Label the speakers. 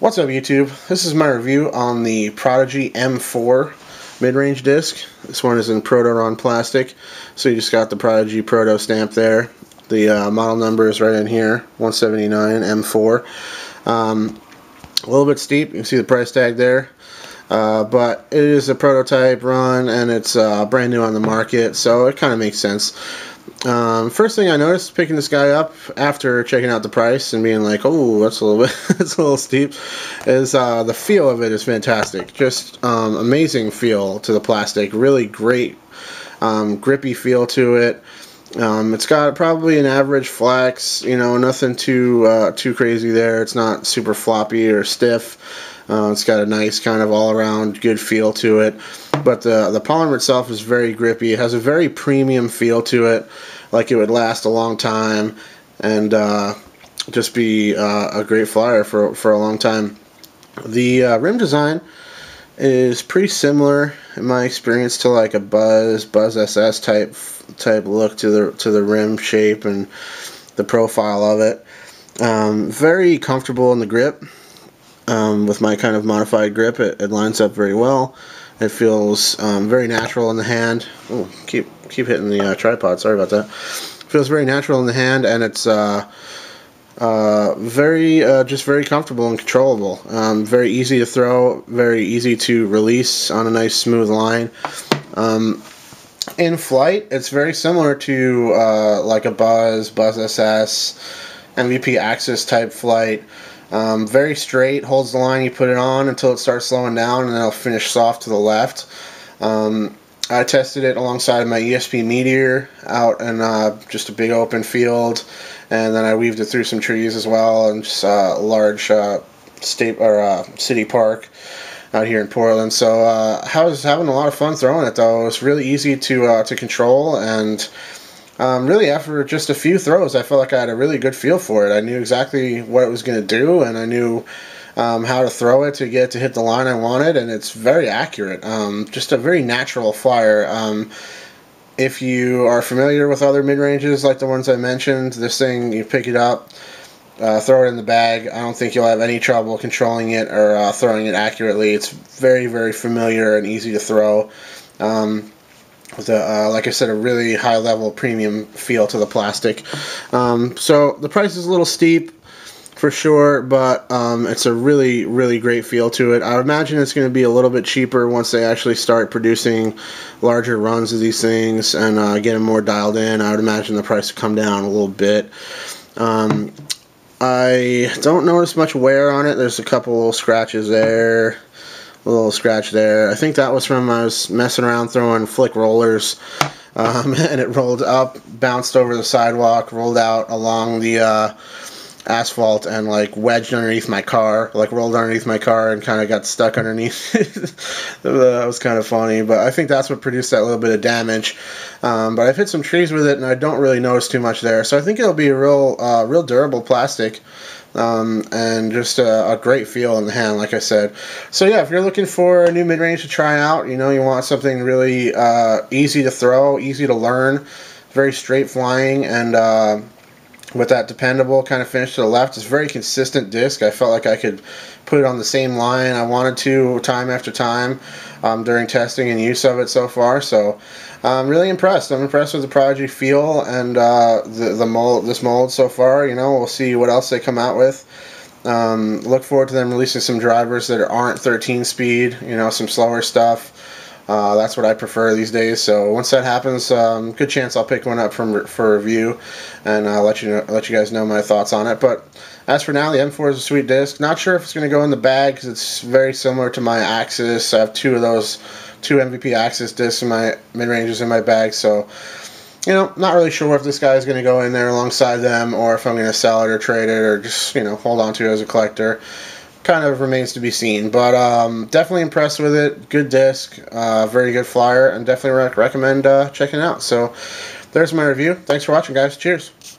Speaker 1: What's up YouTube? This is my review on the Prodigy M4 mid-range disc. This one is in Proto-Ron plastic, so you just got the Prodigy Proto stamp there. The uh, model number is right in here, 179 M4. Um, a little bit steep, you can see the price tag there. Uh, but it is a prototype run and it's uh, brand new on the market, so it kind of makes sense. Um, first thing I noticed picking this guy up after checking out the price and being like, oh, that's a little bit, that's a little steep, is uh, the feel of it is fantastic. Just um, amazing feel to the plastic. Really great um, grippy feel to it. Um, it's got probably an average flex, you know, nothing too uh, too crazy there. It's not super floppy or stiff. Uh, it's got a nice kind of all around good feel to it. But the, the polymer itself is very grippy. It has a very premium feel to it, like it would last a long time and uh, just be uh, a great flyer for, for a long time. The uh, rim design is pretty similar in my experience to like a Buzzz Buzzz SS type type look to the to the rim shape and the profile of it. Um, very comfortable in the grip. Um, with my kind of modified grip, it, it lines up very well. It feels um, very natural in the hand. Oh, keep keep hitting the uh, tripod. Sorry about that. Feels very natural in the hand, and it's uh, uh, very uh, just very comfortable and controllable. Um, very easy to throw. Very easy to release on a nice smooth line. Um, in flight, it's very similar to uh, like a Buzzz, Buzzz SS, MVP Axis type flight. Um, very straight, holds the line, you put it on until it starts slowing down, and then it'll finish soft to the left. Um, I tested it alongside my ESP Meteor out in uh, just a big open field, and then I weaved it through some trees as well, and just uh, a large uh, state or uh, city park out here in Portland. So uh, I was having a lot of fun throwing it though. It was really easy to uh, to control and um, really after just a few throws, I felt like I had a really good feel for it. I knew exactly what it was going to do, and I knew um, how to throw it to get to hit the line I wanted, and it's very accurate. Um, just a very natural flyer. Um, if you are familiar with other mid ranges like the ones I mentioned, this thing you pick it up. Uh, throw it in the bag. I don't think you'll have any trouble controlling it or uh, throwing it accurately. It's very, very familiar and easy to throw. Um, with a, uh, like I said, a really high level premium feel to the plastic. Um, so the price is a little steep for sure, but um, it's a really, really great feel to it. I imagine it's going to be a little bit cheaper once they actually start producing larger runs of these things and uh, more dialed in. I would imagine the price will come down a little bit. Um, I don't notice much wear on it. There's a couple little scratches there a little scratch there. I think that was from I was messing around throwing flick rollers, um, and it rolled up, bounced over the sidewalk, rolled out along the uh, asphalt, and like wedged underneath my car, like rolled underneath my car and kind of got stuck underneath. that was kind of funny, but I think that's what produced that little bit of damage. Um, but I've hit some trees with it, and I don't really notice too much there. So I think it'll be a real, uh, real durable plastic um, and just a, a, great feel in the hand, like I said. So yeah, if you're looking for a new mid range to try out, you know, you want something really uh, easy to throw, easy to learn, very straight flying, and uh, with that dependable kind of finish to the left. It's very consistent disc. I felt like I could put it on the same line I wanted to time after time um, during testing and use of it so far. So I'm really impressed. I'm impressed with the Prodigy feel and uh, the, the mold, this mold so far. You know, we'll see what else they come out with. Um, look forward to them releasing some drivers that aren't 13 speed, you know, some slower stuff. Uh, that's what I prefer these days. So once that happens, um, good chance I'll pick one up from for review, and I'll let you know, let you guys know my thoughts on it. But as for now, the M4 is a sweet disc. Not sure if it's going to go in the bag because it's very similar to my Axis. I have two of those, two MVP Axis discs in my mid ranges in my bag. So you know, not really sure if this guy is going to go in there alongside them or if I'm going to sell it or trade it or just, you know, hold on to it as a collector kind of remains to be seen. But um, definitely impressed with it. Good disc, uh, very good flyer, and definitely rec recommend uh, checking out. So there's my review. Thanks for watching, guys. Cheers.